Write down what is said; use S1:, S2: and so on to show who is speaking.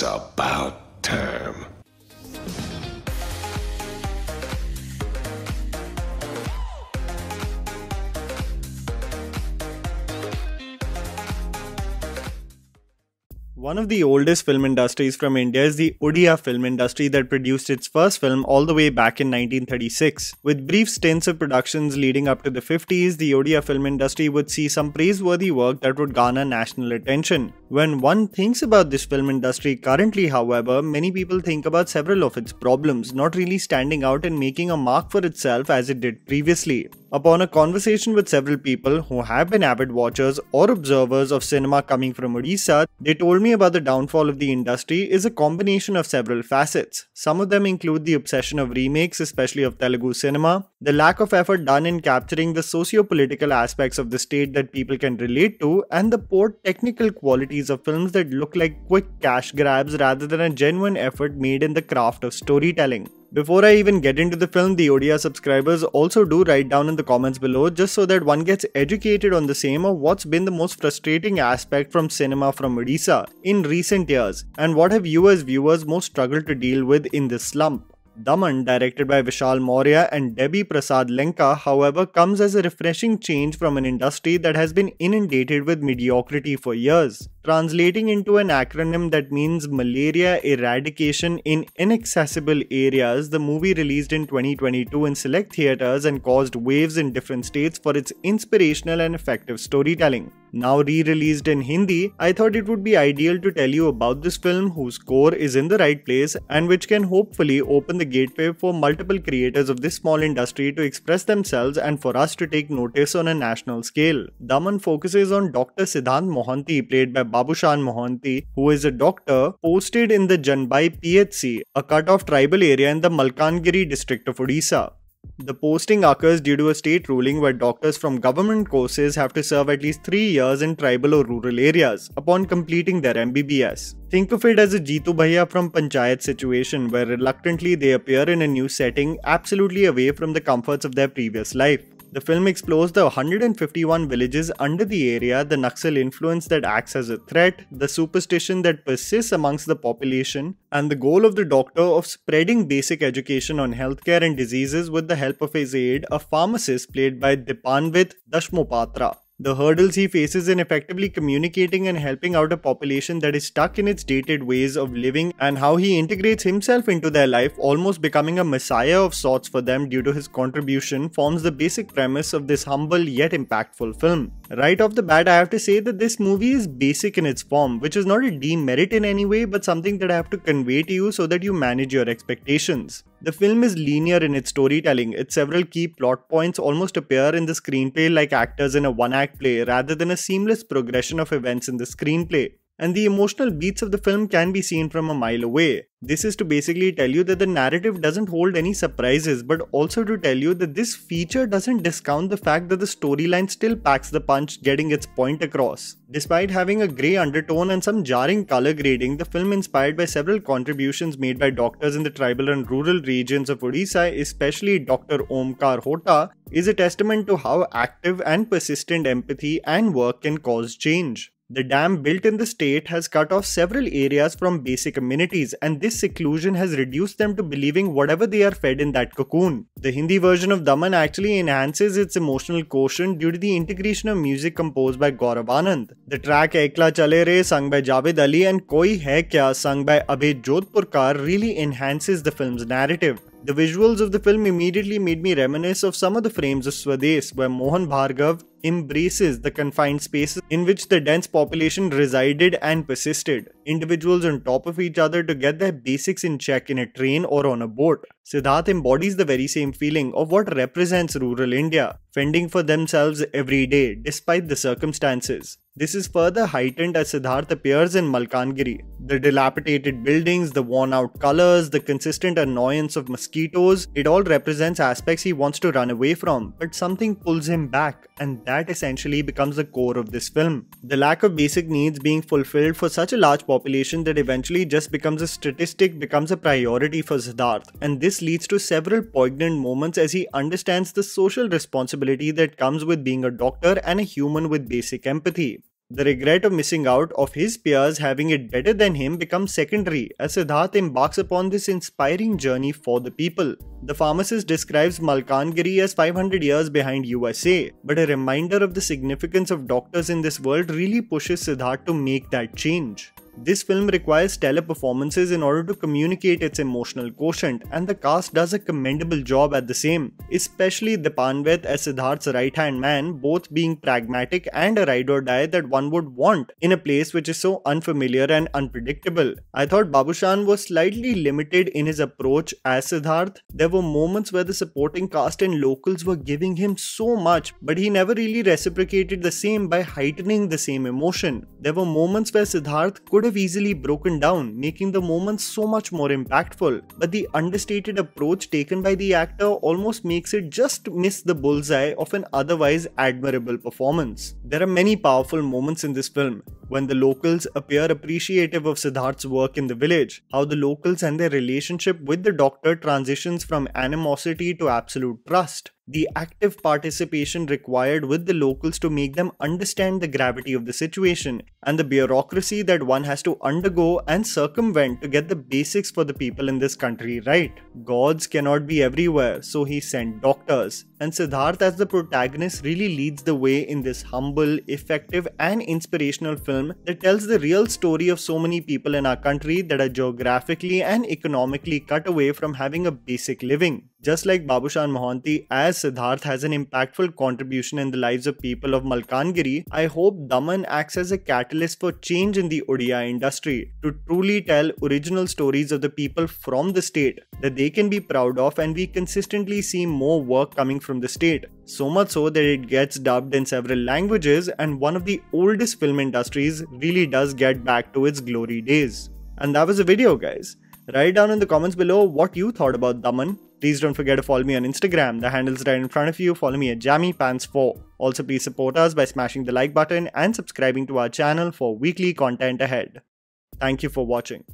S1: It's about
S2: One of the oldest film industries from India is the Odia film industry that produced its first film all the way back in 1936. With brief stints of productions leading up to the 50s, the Odia film industry would see some praiseworthy work that would garner national attention. When one thinks about this film industry currently, however, many people think about several of its problems, not really standing out and making a mark for itself as it did previously. Upon a conversation with several people who have been avid watchers or observers of cinema coming from Odisha, they told me about the downfall of the industry is a combination of several facets. Some of them include the obsession of remakes, especially of Telugu cinema, the lack of effort done in capturing the socio-political aspects of the state that people can relate to, and the poor technical qualities of films that look like quick cash grabs rather than a genuine effort made in the craft of storytelling. Before I even get into the film, the Odia subscribers also do write down in the comments below just so that one gets educated on the same of what's been the most frustrating aspect from cinema from Odisha in recent years and what have you as viewers most struggled to deal with in this slump. Daman, directed by Vishal Maurya and Debi Prasad Lenka, however, comes as a refreshing change from an industry that has been inundated with mediocrity for years translating into an acronym that means Malaria Eradication in Inaccessible Areas. The movie released in 2022 in select theaters and caused waves in different states for its inspirational and effective storytelling. Now re released in Hindi, I thought it would be ideal to tell you about this film whose core is in the right place and which can hopefully open the gateway for multiple creators of this small industry to express themselves and for us to take notice on a national scale. Daman focuses on Dr. Siddharth Mohanty, played by Babushan Mohanty, who is a doctor posted in the Janbai PHC, a cut-off tribal area in the Malkangiri district of Odisha. The posting occurs due to a state ruling where doctors from government courses have to serve at least 3 years in tribal or rural areas upon completing their MBBS. Think of it as a Jitu Bhaiya from Panchayat situation where reluctantly they appear in a new setting absolutely away from the comforts of their previous life. The film explores the 151 villages under the area, the Naxal influence that acts as a threat, the superstition that persists amongst the population, and the goal of the doctor of spreading basic education on healthcare and diseases with the help of his aide, a pharmacist played by Dipanwit Dashmohapatra the hurdles he faces in effectively communicating and helping out a population that is stuck in its dated ways of living and how he integrates himself into their life, almost becoming a messiah of sorts for them due to his contribution, forms the basic premise of this humble yet impactful film. Right off the bat, I have to say that this movie is basic in its form, which is not a demerit in any way, but something that I have to convey to you so that you manage your expectations. The film is linear in its storytelling. Its several key plot points almost appear in the screenplay like actors in a one act play rather than a seamless progression of events in the screenplay and the emotional beats of the film can be seen from a mile away. This is to basically tell you that the narrative doesn't hold any surprises, but also to tell you that this feature doesn't discount the fact that the storyline still packs the punch, getting its point across. Despite having a grey undertone and some jarring color grading, the film inspired by several contributions made by doctors in the tribal and rural regions of Odisha, especially Dr. Omkar Hota, is a testament to how active and persistent empathy and work can cause change. The dam built in the state has cut off several areas from basic amenities, and this seclusion has reduced them to believing whatever they are fed in that cocoon. The Hindi version of Daman actually enhances its emotional quotient due to the integration of music composed by Gaurav Anand. The track Ekla Chale Re, sung by Javed Ali, and Koi Hai Kya, sung by Abhay Jodhpurkar, really enhances the film's narrative. The visuals of the film immediately made me reminisce of some of the frames of Swades, where Mohan Bhargav embraces the confined spaces in which the dense population resided and persisted. Individuals on top of each other to get their basics in check in a train or on a boat. Siddharth embodies the very same feeling of what represents rural India, fending for themselves every day despite the circumstances. This is further heightened as Siddharth appears in Malkangiri. The dilapidated buildings, the worn out colors, the consistent annoyance of mosquitoes, it all represents aspects he wants to run away from, but something pulls him back, and that essentially becomes the core of this film. The lack of basic needs being fulfilled for such a large population that eventually just becomes a statistic becomes a priority for Siddharth, and this leads to several poignant moments as he understands the social responsibility that comes with being a doctor and a human with basic empathy. The regret of missing out of his peers having it better than him becomes secondary as Siddharth embarks upon this inspiring journey for the people. The pharmacist describes Malkangiri as 500 years behind USA, but a reminder of the significance of doctors in this world really pushes Siddharth to make that change. This film requires stellar performances in order to communicate its emotional quotient, and the cast does a commendable job at the same, especially Dipanwit as Siddharth's right hand man, both being pragmatic and a ride or die that one would want in a place which is so unfamiliar and unpredictable. I thought Babushan was slightly limited in his approach as Siddharth. There were moments where the supporting cast and locals were giving him so much, but he never really reciprocated the same by heightening the same emotion. There were moments where Siddharth could have easily broken down, making the moments so much more impactful. But the understated approach taken by the actor almost makes it just miss the bullseye of an otherwise admirable performance. There are many powerful moments in this film when the locals appear appreciative of Siddharth's work in the village, how the locals and their relationship with the doctor transitions from animosity to absolute trust, the active participation required with the locals to make them understand the gravity of the situation, and the bureaucracy that one has to undergo and circumvent to get the basics for the people in this country right. Gods cannot be everywhere, so he sent doctors. And Siddharth as the protagonist really leads the way in this humble, effective, and inspirational film that tells the real story of so many people in our country that are geographically and economically cut away from having a basic living. Just like Babushan Mohanty, as Siddharth has an impactful contribution in the lives of people of Malkangiri, I hope Daman acts as a catalyst for change in the Odia industry to truly tell original stories of the people from the state that they can be proud of and we consistently see more work coming from the state. So much so that it gets dubbed in several languages and one of the oldest film industries really does get back to its glory days. And that was the video guys. Write down in the comments below what you thought about Daman. Please don't forget to follow me on Instagram. The handle's right in front of you. Follow me at JammyPants4. Also, please support us by smashing the like button and subscribing to our channel for weekly content ahead. Thank you for watching.